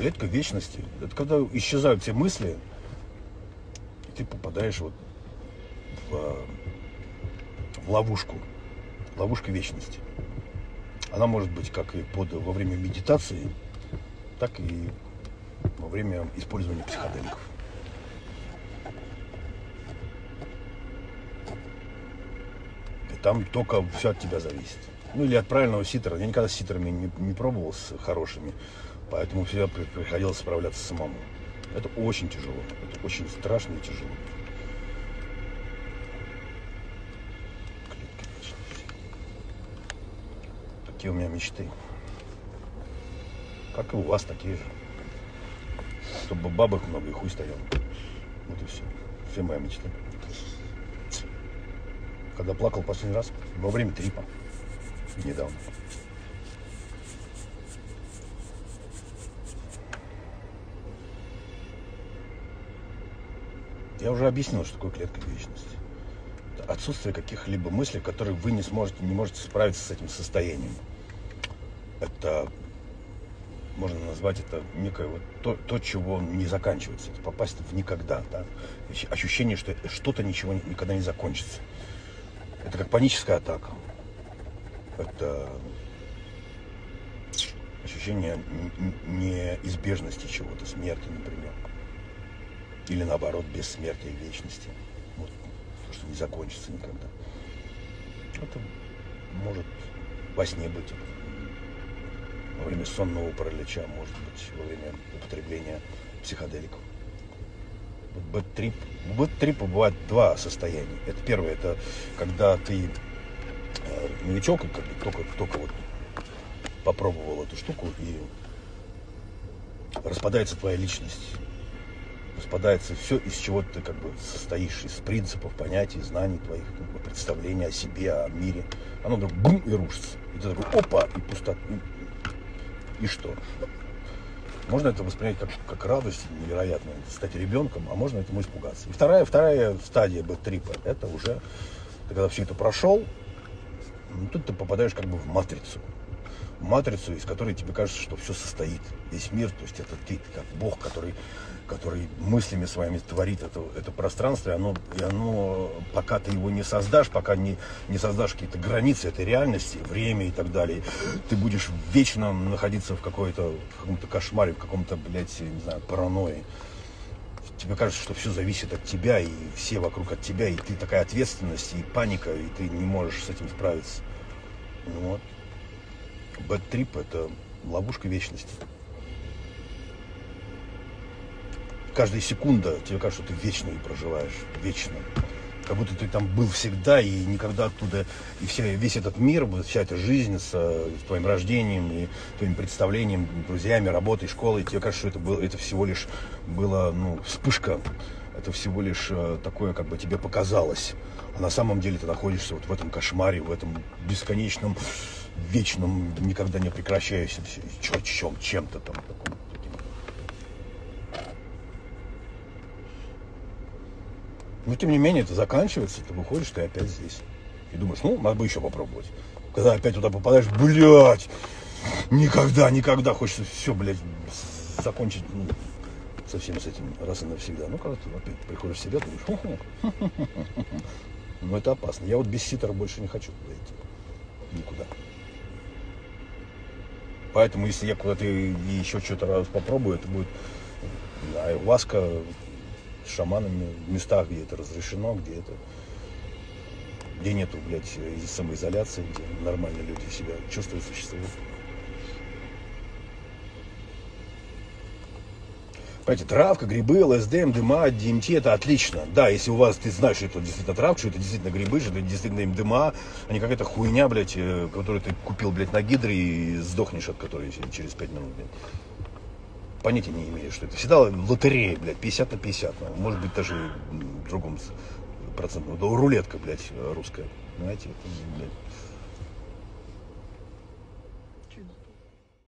Клетка вечности. Это когда исчезают все мысли, и ты попадаешь вот в, в ловушку. Ловушка вечности. Она может быть как и под, во время медитации, так и во время использования психоделиков. И там только все от тебя зависит. Ну или от правильного ситера. Я никогда с ситерами не, не пробовал с хорошими, поэтому всегда приходилось справляться самому. Это очень тяжело. Это очень страшно и тяжело. Какие у меня мечты. Как и у вас такие же. Чтобы бабок много и хуй стоял. Вот и все. Все мои мечты. Когда плакал последний раз? Во время трипа. Недавно. Я уже объяснил, что такое клетка вечности. Это отсутствие каких-либо мыслей, которые вы не сможете, не можете справиться с этим состоянием. Это можно назвать это некое вот то, то, чего не заканчивается. Это попасть в никогда. Да? Ощущение, что что-то ничего никогда не закончится. Это как паническая атака. Это ощущение неизбежности чего-то, смерти, например. Или наоборот, бессмертия вечности. Вот, то, что не закончится никогда. Это может во сне быть, во время сонного паралича, может быть, во время употребления психоделиков. Бэт-трип. У бывает два состояния. Это первое, это когда ты э, новичок, как бы только, только вот попробовал эту штуку и распадается твоя личность распадается все, из чего ты как бы состоишь, из принципов, понятий, знаний твоих, представления о себе, о мире. Оно вдруг бум и рушится. И ты такой, опа, и пустота. И что? Можно это воспринять как, как радость невероятную, стать ребенком, а можно этому испугаться. И вторая, вторая стадия бэт-трипа, это уже, ты когда все это прошел, ну, тут ты попадаешь как бы в матрицу матрицу, из которой тебе кажется, что все состоит. Весь мир, то есть это ты, как Бог, который, который мыслями своими творит это, это пространство, и оно, и оно, пока ты его не создашь, пока не, не создашь какие-то границы этой реальности, время и так далее, ты будешь вечно находиться в какой-то, в каком-то кошмаре, в каком-то, блядь, не знаю, паранойи. Тебе кажется, что все зависит от тебя, и все вокруг от тебя, и ты такая ответственность, и паника, и ты не можешь с этим справиться. Ну вот. Бэт-трип – это ловушка вечности. Каждая секунда тебе кажется, что ты вечно проживаешь. Вечно. Как будто ты там был всегда и никогда оттуда, и вся, весь этот мир, вся эта жизнь с, с твоим рождением и твоим представлением, друзьями, работой, школой, тебе кажется, что это, было, это всего лишь было ну, вспышка, это всего лишь э, такое, как бы тебе показалось. А на самом деле ты находишься вот в этом кошмаре, в этом бесконечном вечном, никогда не прекращающемся чем, чем-то там. Но тем не менее это заканчивается, ты выходишь, ты опять здесь. И думаешь, ну, надо бы еще попробовать. Когда опять туда попадаешь, блядь, никогда, никогда хочется все, блядь, закончить ну, совсем с этим раз и навсегда. Ну, когда ты опять приходишь в себя, ты думаешь, ну, это опасно. Я вот без ситера больше не хочу туда идти. Никуда. Поэтому, если я куда-то еще что-то раз попробую, это будет айваска с шаманами в местах, где это разрешено, где это где нету, блядь, самоизоляции, где нормальные люди себя чувствуют, существуют. Понимаете, травка, грибы, ЛСД, МДМА, ДМТ это отлично. Да, если у вас ты знаешь, что это действительно травка, что это действительно грибы, что это действительно МДМА, а не какая-то хуйня, блядь, э, которую ты купил, блядь, на гидре и сдохнешь от которой через 5 минут, блядь. Понятия не имею, что это. Всегда лотерея, блядь, 50 на 50. Ну, может быть, даже в другом процентном. Да, рулетка, блядь, русская. Понимаете, блядь.